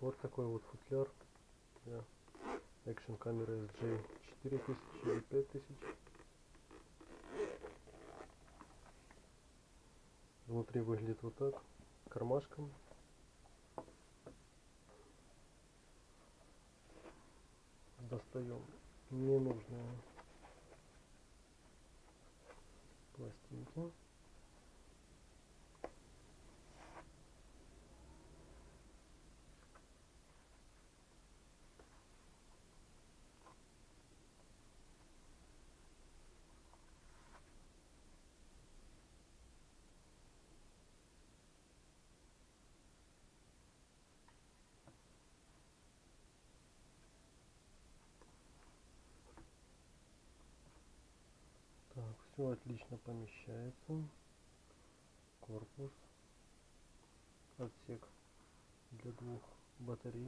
Вот такой вот футляр для экшн камеры SJ 4000 или 5000. Внутри выглядит вот так, кармашком. Достаем ненужные пластинки. Так, все отлично помещается. Корпус. Отсек для двух батарей.